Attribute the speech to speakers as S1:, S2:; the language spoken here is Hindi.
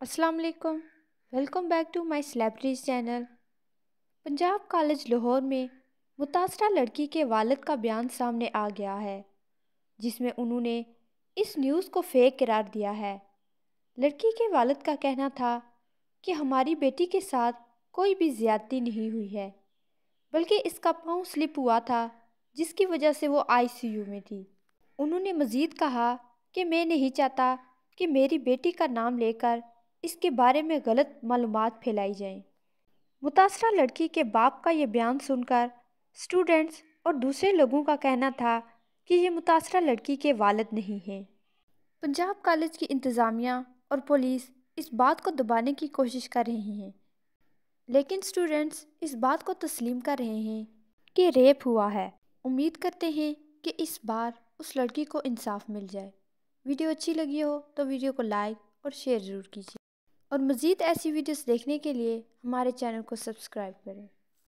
S1: अस्सलाम वालेकुम back to my celebrities channel. Punjab college Lahore में मुतासरा लड़की के वालद का बयान सामने आ गया है, जिसमें उन्होंने इस न्यूज़ को फेक करार दिया है। लड़की के वालद का कहना था कि हमारी बेटी के साथ कोई भी ज़्यादती नहीं हुई है, बल्कि इसका पाँव स्लिप हुआ था, जिसकी वजह से वो आईसीयू में थी। उन्होंने मज़ीद कहा कि मैं नहीं चाहता कि मेरी बेटी का नाम लेकर इसके बारे में गलत मालूम फैलाई जाएँ। मुतासरा लड़की के बाप का ये बयान सुनकर स्टूडेंट्स और दूसरे लोगों का कहना था कि ये मुतासरा लड़की के वालद नहीं हैं। पंजाब कॉलेज की इंतज़ामिया और पुलिस इस बात को दबाने की कोशिश कर रही हैं। लेकिन स्टूडेंट्स इस बात को तस्लीम कर रहे हैं कि रेप हुआ है। उम्मीद करते हैं कि इस बार उस लड़की को इंसाफ मिल जाए। वीडियो अच्छी लगी हो तो वीडियो को लाइक और शेयर ज़रूर कीजिए। और मज़ीद ऐसी वीडियोस देखने के लिए हमारे चैनल को सब्सक्राइब करें।